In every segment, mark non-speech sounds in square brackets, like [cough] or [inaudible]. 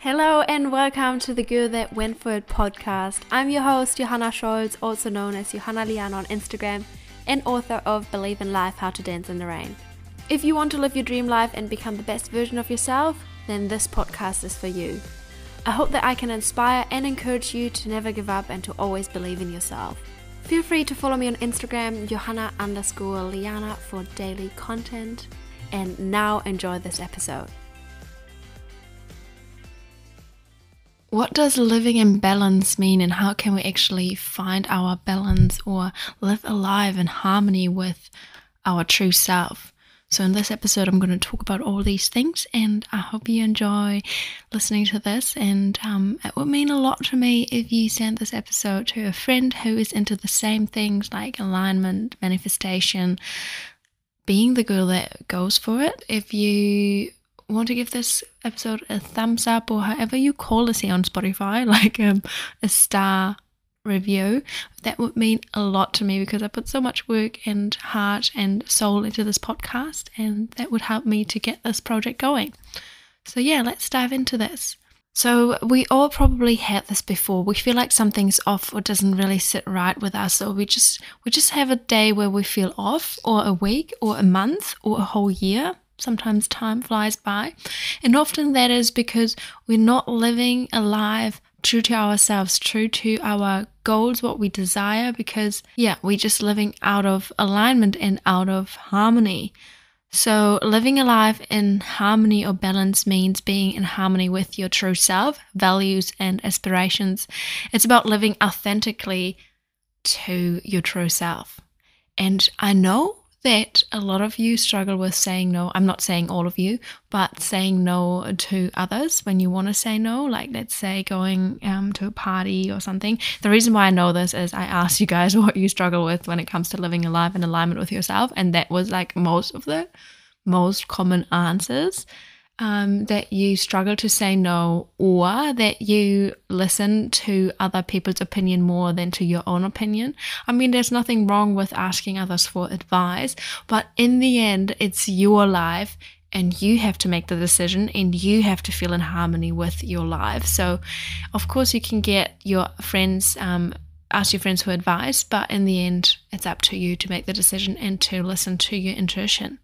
Hello and welcome to the Girl That Went For It podcast. I'm your host, Johanna Scholz, also known as Johanna Liana on Instagram, and author of Believe in Life How to Dance in the Rain. If you want to live your dream life and become the best version of yourself, then this podcast is for you. I hope that I can inspire and encourage you to never give up and to always believe in yourself. Feel free to follow me on Instagram, Johanna underscore Liana, for daily content. And now enjoy this episode. What does living in balance mean, and how can we actually find our balance or live alive in harmony with our true self? So, in this episode, I'm going to talk about all these things, and I hope you enjoy listening to this. And um, it would mean a lot to me if you send this episode to a friend who is into the same things like alignment, manifestation, being the girl that goes for it. If you want to give this episode a thumbs up or however you call this here on Spotify, [laughs] like um, a star review, that would mean a lot to me because I put so much work and heart and soul into this podcast, and that would help me to get this project going. So, yeah, let's dive into this. So, we all probably had this before. We feel like something's off or doesn't really sit right with us, or we just we just have a day where we feel off, or a week, or a month, or a whole year sometimes time flies by. And often that is because we're not living a life true to ourselves, true to our goals, what we desire, because, yeah, we're just living out of alignment and out of harmony. So, living a life in harmony or balance means being in harmony with your true self, values, and aspirations. It's about living authentically to your true self. And I know that a lot of you struggle with saying no. I'm not saying all of you, but saying no to others when you want to say no, like let's say going um, to a party or something. The reason why I know this is I asked you guys [laughs] what you struggle with when it comes to living a life in alignment with yourself, and that was like most of the most common answers um, that you struggle to say no or that you listen to other people's opinion more than to your own opinion. I mean, there's nothing wrong with asking others for advice, but in the end, it's your life and you have to make the decision and you have to feel in harmony with your life. So, of course, you can get your friends. Um, ask your friends for advice, but in the end, it's up to you to make the decision and to listen to your intuition.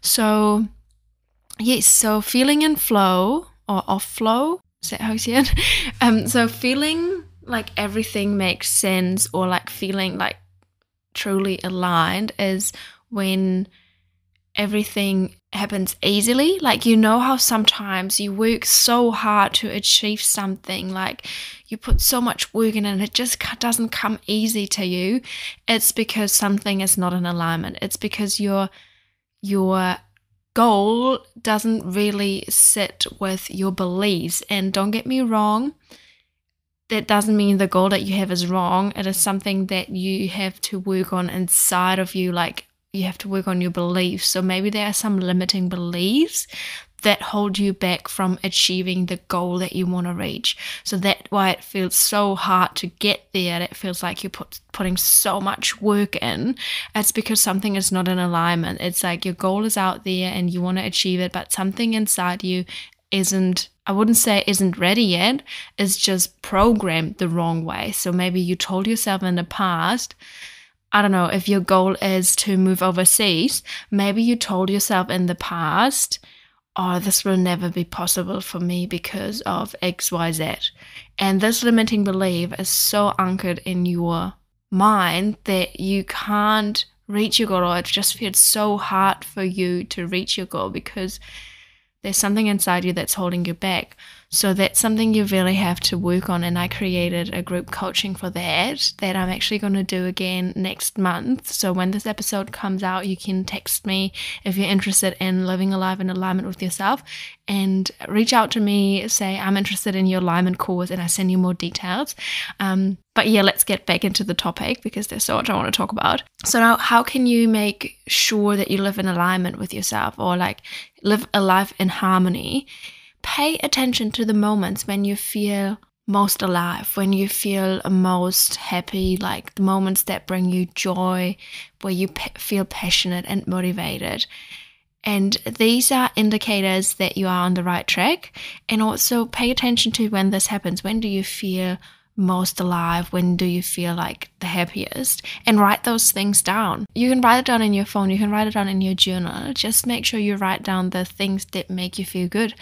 So, Yes, so feeling in flow or off flow, is that how you say it? [laughs] Um, so feeling like everything makes sense or like feeling like truly aligned is when everything happens easily. Like, you know, how sometimes you work so hard to achieve something, like, you put so much work in and it just doesn't come easy to you. It's because something is not in alignment. It's because you're, you're goal doesn't really sit with your beliefs. And don't get me wrong, that doesn't mean the goal that you have is wrong. It is something that you have to work on inside of you. Like you have to work on your beliefs. So maybe there are some limiting beliefs that hold you back from achieving the goal that you want to reach. So that's why it feels so hard to get there. It feels like you're put, putting so much work in. It's because something is not in alignment. It's like your goal is out there and you want to achieve it, but something inside you isn't I wouldn't say isn't ready yet, it's just programmed the wrong way. So maybe you told yourself in the past, I don't know, if your goal is to move overseas, maybe you told yourself in the past, oh, this will never be possible for me because of XYZ. And this limiting belief is so anchored in your mind that you can't reach your goal, or it just feels so hard for you to reach your goal because there's something inside you that's holding you back. So that's something you really have to work on. And I created a group coaching for that, that I'm actually going to do again next month. So when this episode comes out, you can text me if you're interested in living a life in alignment with yourself and reach out to me, say, I'm interested in your alignment course, and I send you more details. Um, but yeah, let's get back into the topic because there's so much I want to talk about. So now, how can you make sure that you live in alignment with yourself or like live a life in harmony? Pay attention to the moments when you feel most alive, when you feel most happy, like the moments that bring you joy, where you feel passionate and motivated. And these are indicators that you are on the right track. And also pay attention to when this happens. When do you feel most alive? When do you feel like the happiest? And write those things down. You can write it down in your phone, you can write it down in your journal. Just make sure you write down the things that make you feel good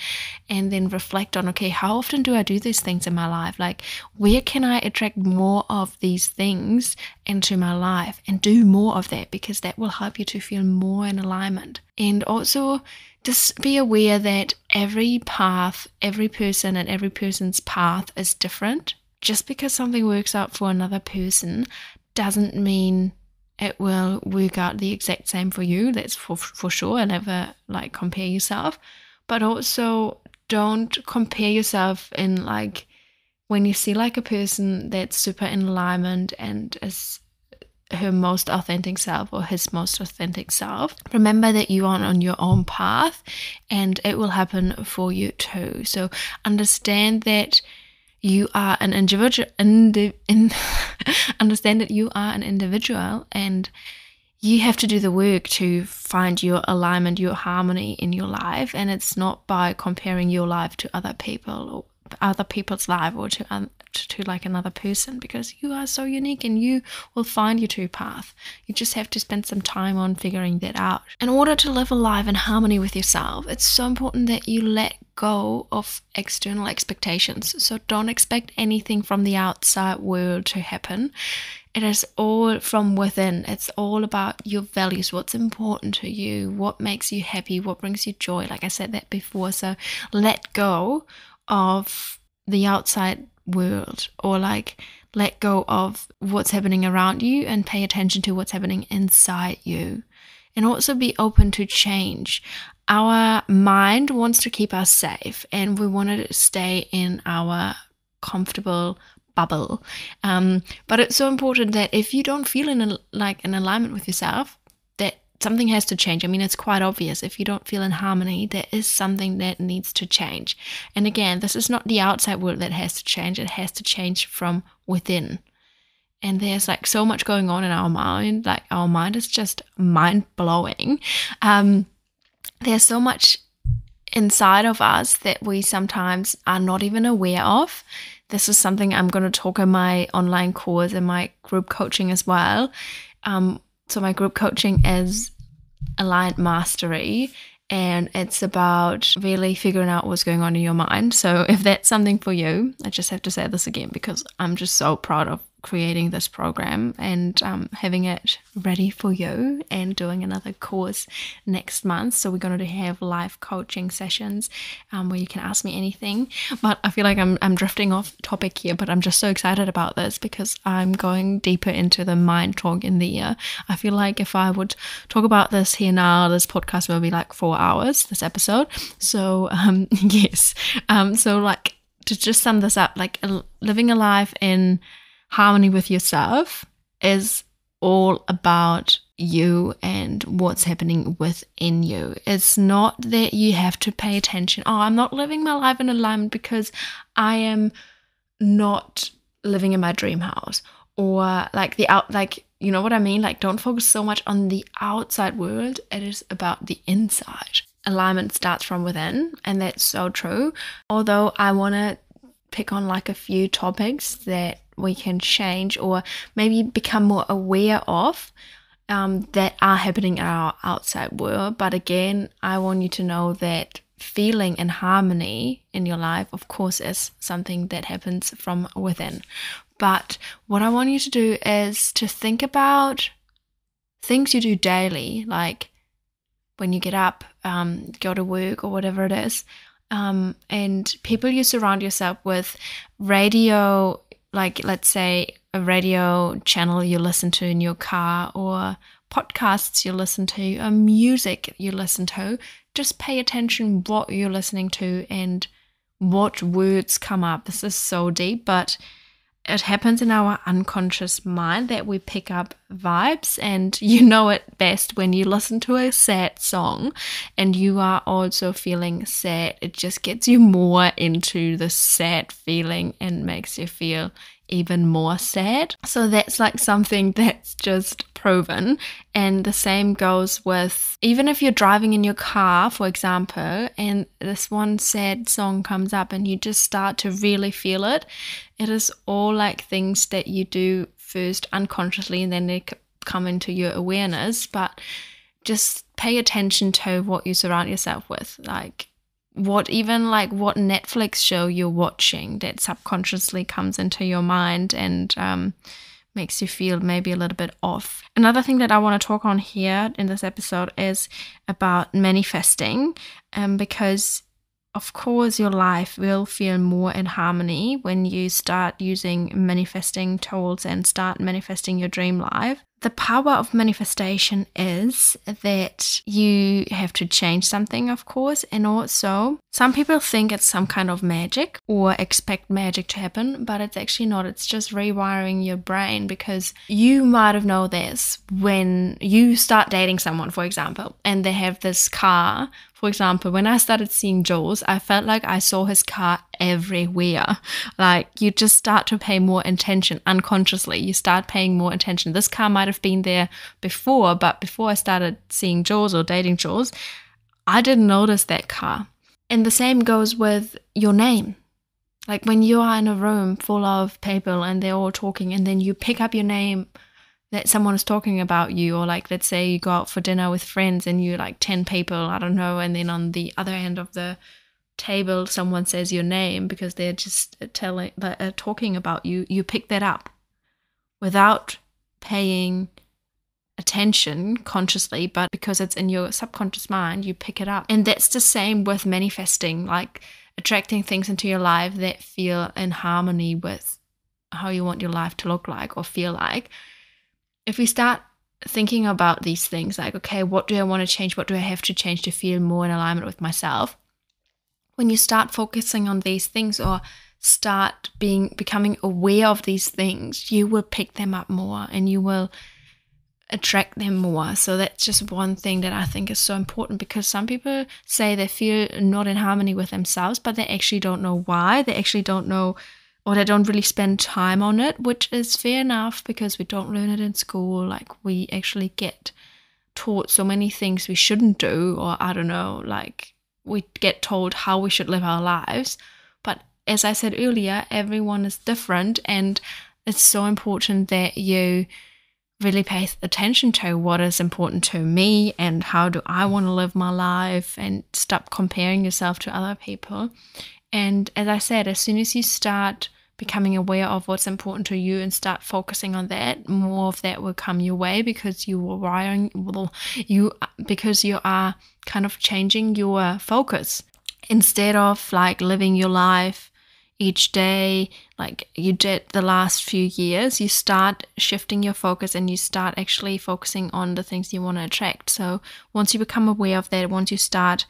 and then reflect on okay, how often do I do these things in my life? Like, where can I attract more of these things into my life and do more of that because that will help you to feel more in alignment. And also, just be aware that every path, every person, and every person's path is different just because something works out for another person doesn't mean it will work out the exact same for you. That's for for sure. And never like compare yourself, but also don't compare yourself in like when you see like a person that's super in alignment and is her most authentic self or his most authentic self. Remember that you are on your own path and it will happen for you too. So understand that you are an individual indi- in, [laughs] understand that you are an individual and you have to do the work to find your alignment your harmony in your life. And it's not by comparing your life to other people or other people's life or to to, like another person because you are so unique and you will find your true path. You just have to spend some time on figuring that out. In order to live a life in harmony with yourself, it's so important that you let go of external expectations. So don't expect anything from the outside world to happen. It is all from within. It's all about your values, what's important to you, what makes you happy, what brings you joy. Like I said that before. So let go of the outside world or like let go of what's happening around you and pay attention to what's happening inside you and also be open to change. Our mind wants to keep us safe and we want to stay in our comfortable bubble. Um, but it's so important that if you don't feel in a, like an alignment with yourself, something has to change. I mean, it's quite obvious. If you don't feel in harmony, there is something that needs to change. And again, this is not the outside world that has to change, it has to change from within. And there's like so much going on in our mind. Like, our mind is just mind blowing. Um, there's so much inside of us that we sometimes are not even aware of. This is something I'm going to talk in my online course and my group coaching as well. Um, so my group coaching is aligned mastery and it's about really figuring out what's going on in your mind. So if that's something for you, I just have to say this again because I'm just so proud of creating this program and um, having it ready for you and doing another course next month. So we're going to have live coaching sessions um, where you can ask me anything. But I feel like I'm, I'm drifting off topic here, but I'm just so excited about this because I'm going deeper into the mind talk in the ear. I feel like if I would talk about this here now, this podcast will be like four hours, this episode. So um, [laughs] yes. Um, so like to just sum this up, like living a life in harmony with yourself is all about you and what's happening within you. It's not that you have to pay attention. Oh, I'm not living my life in alignment because I am not living in my dream house or like the out like you know what I mean? Like don't focus so much on the outside world. It is about the inside. Alignment starts from within and that's so true. Although I want to pick on like a few topics that we can change or maybe become more aware of um, that are happening in our outside world. But again, I want you to know that feeling and harmony in your life, of course, is something that happens from within. But what I want you to do is to think about things you do daily, like when you get up, um, go to work, or whatever it is. Um, and people you surround yourself with, radio like let's say a radio channel you listen to in your car or podcasts you listen to or music you listen to just pay attention what you're listening to and what words come up. This is so deep but it happens in our unconscious mind that we pick up vibes and [laughs] you know it best when you listen to a sad song and you are also feeling sad. It just gets you more into the sad feeling and makes you feel even more sad so that's like something [laughs] that's just proven. And the same goes with even if you're driving in your car, for example, and this one sad song comes up and you just start to really feel it, it is all like things that you do first unconsciously and then they come into your awareness. But just pay attention to what you surround yourself with. Like, what even like what Netflix show you're watching that subconsciously comes into your mind and um, makes you feel maybe a little bit off. Another thing that I want to talk on here in this episode is about manifesting, um, because of course your life will feel more in harmony when you start using manifesting tools and start manifesting your dream life the power of manifestation is that you have to change something, of course, and also some people think it's some kind of magic or expect magic to happen, but it's actually not. It's just rewiring your brain because you might have known this when you start dating someone, for example, and they have this car for example, when I started seeing Jules, I felt like I saw his car everywhere. Like you just start to pay more attention unconsciously. You start paying more attention. This car might have been there before, but before I started seeing Jules or dating Jules, I didn't notice that car. And the same goes with your name. Like when you are in a room full of people and they're all talking, and then you pick up your name that someone is talking about you or like let's say you go out for dinner with friends and you like 10 people i don't know and then on the other end of the table someone says your name because they're just telling uh, talking about you you pick that up without paying attention consciously but because it's in your subconscious mind you pick it up and that's the same with manifesting like attracting things into your life that feel in harmony with how you want your life to look like or feel like if we start thinking about these things like, okay, what do I want to change? What do I have to change to feel more in alignment with myself? When you start focusing on these things or start being becoming aware of these things, you will pick them up more and you will attract them more. So that's just one thing that I think is so important because some people say they feel not in harmony with themselves, but they actually don't know why. They actually don't know or they don't really spend time on it, which is fair enough because we don't learn it in school. Like we actually get taught so many things we shouldn't do, or I don't know, like we get told how we should live our lives. But as I said earlier, everyone is different, and it's so important that you really pay attention to what is important to me and how do I want to live my life and stop comparing yourself to other people and as I said, as soon as you start becoming aware of what's important to you and start focusing on that, more of that will come your way because you are wiring well, you because you are kind of changing your focus. Instead of like living your life each day like you did the last few years you start shifting your focus and you start actually focusing on the things you want to attract. So once you become aware of that once you start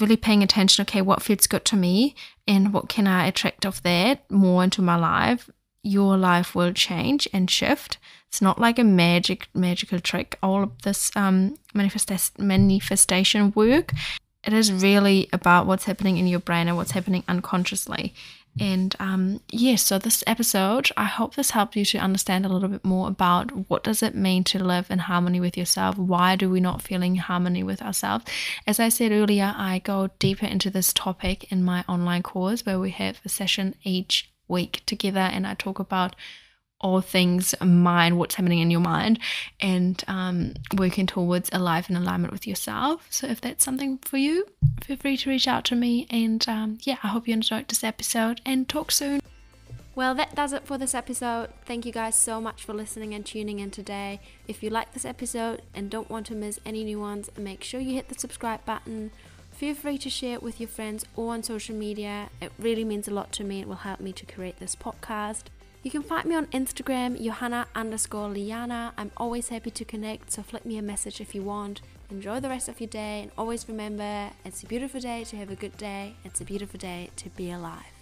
really paying attention okay what feels good to me and what can i attract of that more into my life your life will change and shift. It's not like a magic magical trick. All of this um manifest- manifestation work it is really about what's happening in your brain and what's happening unconsciously and um, yes, yeah, so this episode, I hope this helped you to understand a little bit more about what does it mean to live in harmony with yourself. Why do we not feel in harmony with ourselves? As I said earlier, I go deeper into this topic in my online course where we have a session each week together, and I talk about all things mind, what's happening in your mind, and um, working towards a life in alignment with yourself. So, if that's something for you, feel free to reach out to me. And um, yeah, I hope you enjoyed this episode and talk soon. Well, that does it for this episode. Thank you guys so much for listening and tuning in today. If you like this episode and don't want to miss any new ones, make sure you hit the subscribe button. Feel free to share it with your friends or on social media. It really means a lot to me. It will help me to create this podcast. You can find me on Instagram, Johanna underscore Liana. I'm always happy to connect, so flick me a message if you want. Enjoy the rest of your day, and always remember it's a beautiful day to have a good day, it's a beautiful day to be alive.